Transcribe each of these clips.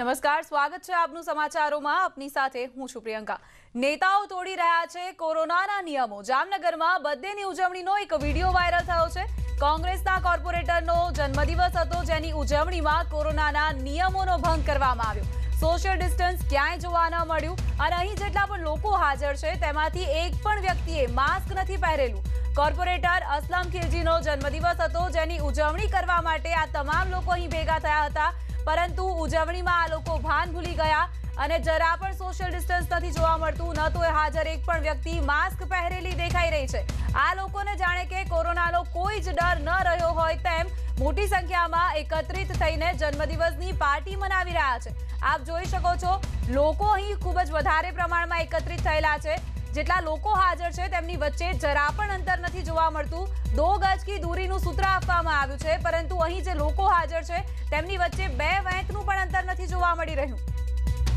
નમસ્કાર, સ્વાગત છે આપનું સમાચારોમાં. આપની સાથે હું છું પ્રિયંકા. નેતાઓ તોડી રહ્યા છે કોરોનાના નિયમો. જામનગરમાં બર્થડેની ઉજવણીનો એક વીડિયો વાયરલ થયો છે. કોંગ્રેસના કોર્પોરેટરનો જન્મદિવસ હતો, જેની ઉજવણીમાં કોરોનાના નિયમોનો ભંગ કરવામાં આવ્યો. સોશિયલ ડિસ્ટન્સ ક્યાંય જોવા ન મળ્યું અને અહીં જેટલા પણ લોકો હાજર છે, તેમાંથી એક પણ વ્યક્તિએ માસ્ક નથી પહેરેલું. કોર્પોરેટર અસલમ ખિલજીનો જન્મદિવસ હતો, જેની ઉજવણી કરવા માટે આ તમામ લોકો અહીં ભેગા થયા હતા. પરંતુ ઉજવણીમાં આ લોકો ભાન ભૂલી ગયા અને જરા પણ સોશિયલ ડિસ્ટન્સ નથી જોવા મળતું. ન તો હાજર એક પણ વ્યક્તિ માસ્ક પહેરેલી દેખાઈ રહી છે. આ લોકોને જાણે કે કોરોનાનો કોઈ જ ડર ન રહ્યો હોય તેમ મોટી સંખ્યામાં એકત્રિત થઈને જન્મદિવસની પાર્ટી મનાવી રહ્યા છે. આપ જોઈ શકો છો, લોકો અહીં ખૂબ જ વધારે પ્રમાણમાં એકત્રિત થયેલા છે. જેટલા લોકો હાજર છે, તેમની વચ્ચે જરા પણ અંતર જોવા મળતું. દો ગજ કી દૂરીનું સૂત્ર આપવામાં આવ્યું છે, પરંતુ અહીં જે લોકો હાજર છે, તેમની વચ્ચે બે વેંતનું પણ અંતર નથી જોવા મળી રહ્યું.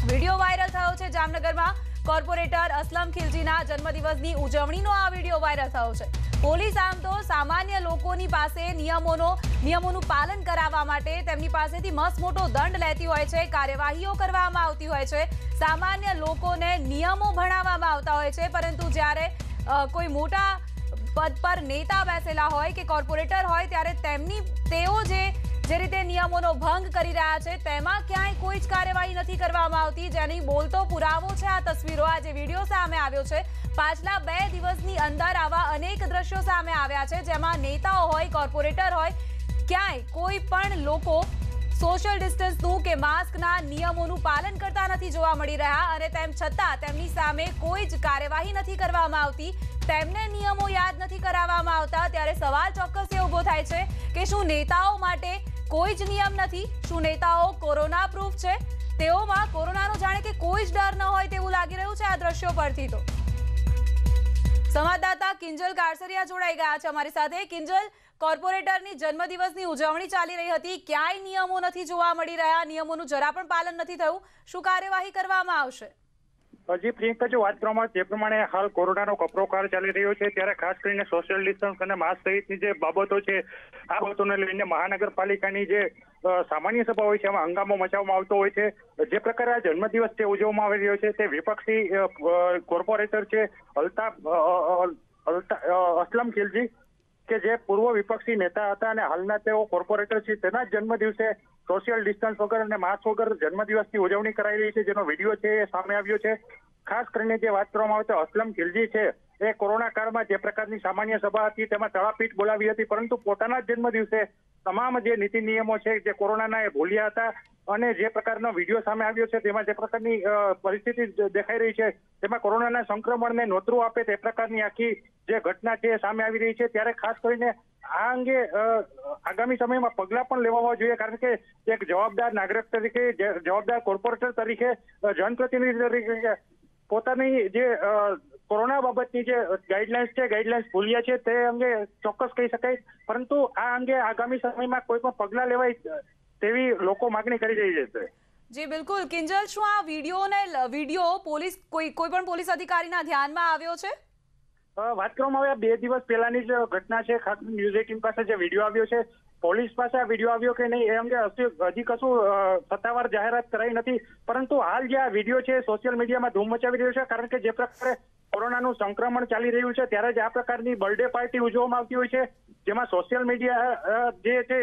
વીડિયો વાયરલ થયો છે જામનગરમાં. કોર્પોરેટર અસલમ ખિલજીના જન્મદિવસની ઉજવણીનો આ વીડિયો વાયરલ થયો છે. પોલીસ આમ તો સામાન્ય લોકોની પાસે નિયમોનો, નિયમોનું પાલન કરાવવા માટે તેમની પાસેથી મસ્ત મોટો દંડ લેતી હોય છે, કાર્યવાહીઓ કરવામાં આવતી હોય છે. સામાન્ય લોકોને નિયમો ભણાવવામાં આવતા હોય છે, પરંતુ જ્યારે કોઈ મોટા પદ પર નેતા બેસેલા હોય કે કોર્પોરેટર હોય, ત્યારે તેમની, તેઓ જે જે રીતે નિયમોનો ભંગ કરી રહ્યા છે, તેમાં ક્યાંય કોઈ જ કાર્યવાહી નથી કરવામાં આવતી. જેની બોલતો પુરાવો છે આ તસવીરો. આ જે વીડિયો સામે આવ્યો છે. પાછલા બે દિવસની અંદર આવા અનેક દ્રશ્યો સામે આવ્યા છે, જેમાં નેતાઓ હોય, કોર્પોરેટર હોય, ક્યાંય કોઈ પણ લોકો સોશિયલ ડિસ્ટન્સનું કે માસ્કના નિયમોનું પાલન કરતા નથી જોવા મળી રહ્યા અને તેમ છતાં તેમની સામે કોઈ જ કાર્યવાહી નથી કરવામાં આવતી. તેમને નિયમો યાદ નથી કરાવવામાં આવતા. ત્યારે સવાલ ચોક્કસ એ ઊભો થાય છે કે શું નેતાઓ માટે કોઈ જ નિયમ નથી? શું નેતાઓ કોરોના પ્રૂફ છે? તેઓમાં કોરોનાનો જાણે કે કોઈ જ ડર ન હોય તેવું લાગી રહ્યું છે આ દ્રશ્યો પરથી તો. સંવાદદાતા કિંજલ કારસરિયા જોડાઈ ગયા છે અમારી સાથે. કિંજલ, કોર્પોરેટરની જન્મદિવસની ઉજવણી ચાલી રહી હતી. ક્યાંય નિયમો નથી જોવા મળી રહ્યા. નિયમોનું જરા પણ પાલન નથી થયું. શું કાર્યવાહી કરવામાં આવશે? હજી પ્રિયંકા વાત કરવામાં જે પ્રમાણે હાલ કોરોનાનો કપરોકાળ ચાલી રહ્યો છે, ત્યારે ખાસ કરીને સોશિયલ ડિસ્ટન્સ અને માસ્ક સહિતની જે બાબતો છે, આ બાબતોને લઈને મહાનગરપાલિકાની જે સામાન્ય સભા હોય છે, એમાં હંગામો મચાવવામાં આવતો હોય છે. જે પ્રકારે આ જન્મદિવસ છે ઉજવવામાં આવી રહ્યો છે તે વિપક્ષી કોર્પોરેટર છે અલ્તાફ અસલમ ખિલજી, કે જે પૂર્વ વિપક્ષી નેતા હતા અને હાલના તેઓ કોર્પોરેટર છે, તેના જ જન્મદિવસે સોશિયલ ડિસ્ટન્સ વગર અને માસ્ક વગર જન્મદિવસની ઉજવણી કરાઈ રહી છે. જેનો વીડિયો છે એ સામે આવ્યો છે. ખાસ કરીને જે વાત કરવામાં આવે તો અસલમ ખિલજી છે, એ કોરોના કાળમાં જે પ્રકારની સામાન્ય સભા હતી તેમાં તળાપીઠ બોલાવી હતી, પરંતુ પોતાના જન્મદિવસે તમામ જે નીતિ નિયમો છે જે કોરોનાના એ ભૂલ્યા હતા અને જે પ્રકારનો વીડિયો સામે આવ્યો છે તેમાં જે પ્રકારની પરિસ્થિતિ દેખાઈ રહી છે, તેમાં કોરોનાના સંક્રમણને નોતરું આપે તે પ્રકારની આખી જે ઘટના છે એ સામે આવી રહી છે. ત્યારે ખાસ કરીને આ અંગે આગામી સમયમાં પગલાં પણ લેવા જોઈએ, કારણ કે એક જવાબદાર નાગરિક તરીકે જવાબદાર કોર્પોરેટર તરીકે જનપ્રતિનિધિ તરીકે પોતાની જે કોરોના બાબતની જે ગાઈડલાઇન્સ છે ગાઈડલાઇન્સ ભૂલ્યા છે, તે અંગે ચોક્કસ કહી શકાય. પરંતુ આ અંગે આગામી સમયમાં કોઈ પણ પગલાં લેવાય તેવી લોકો માગણી કરી રહી છે જી, બિલકુલ. કિંજલ, શું આ વીડિયો ને વીડિયો પોલીસ, કોઈ કોઈ પણ પોલીસ અધિકારીના ધ્યાનમાં આવ્યો છે? વાત કરવામાં આવે બે દિવસ પહેલાની જ ઘટના છે. ખાસ ન્યૂઝ એટીન પાસે જે વીડિયો આવ્યો છે પોલીસ પાસે આ વીડિયો આવ્યો કે નહીં, એ અંગે હજી કશું સત્તાવાર જાહેરાત કરાઈ નથી. પરંતુ હાલ જે આ વીડિયો છે સોશિયલ મીડિયામાં ધૂમ મચાવી રહ્યો છે, કારણ કે જે પ્રકારે કોરોનાનું સંક્રમણ ચાલી રહ્યું છે, ત્યારે જ આ પ્રકારની બર્થડે પાર્ટી ઉજવવામાં આવતી હોય છે. જેમાં સોશિયલ મીડિયા જે છે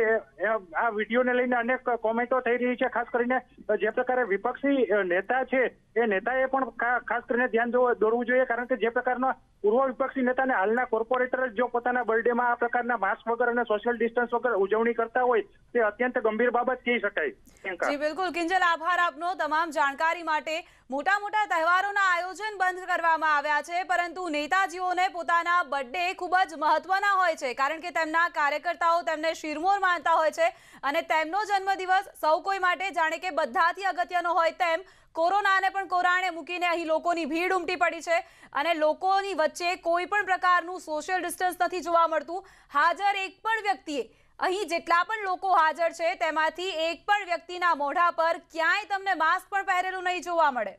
આ વિડીયોને લઈને અનેક કોમેન્ટો થઈ રહી છે, ખાસ કરીને જે પ્રકારે વિપક્ષી નેતા છે, એ નેતાએ પણ ખાસ કરીને ધ્યાન દોરવું જોઈએ, કારણ કે જે પ્રકારના પૂર્વ વિપક્ષી નેતા હાલના કોર્પોરેટર જો પોતાના બર્થડેમાં આ પ્રકારના માસ્ક વગર અને સોશિયલ ડિસ્ટન્સ વગર ઉજવણી કરતા હોય, તે અત્યંત ગંભીર બાબત કહી શકાય. જી, બિલકુલ. કિંજલ, આભાર આપનો. તમામ જાણકારી માટે મોટા મોટા તહેવારોના આયોજન બંધ કરવામાં આવ્યા છે, પરંતુ નેતાજીઓને પોતાના બર્થડે ખૂબ જ મહત્વના હોય છે, કારણ કે તેમના કાર્યકર્તાઓ તેમને શિરમોર માનતા હોય છે અને તેમનો જન્મદિવસ સૌ કોઈ માટે જાણે કે બધાથી અગત્યનો હોય તેમ કોરોનાને પણ કોરાણે મૂકીને અહીં લોકોની ભીડ ઉમટી પડી છે અને લોકોની વચ્ચે કોઈ પણ પ્રકારનું સોશિયલ ડિસ્ટન્સ નથી જોવા મળતું. હાજર એક પણ વ્યક્તિએ, અહીં જેટલા પણ લોકો હાજર છે તેમાંથી એક પણ વ્યક્તિના મોઢા પર ક્યાંય તમને માસ્ક પણ પહેરેલું નહીં જોવા મળે.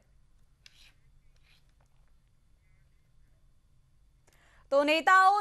તો નેતાઓ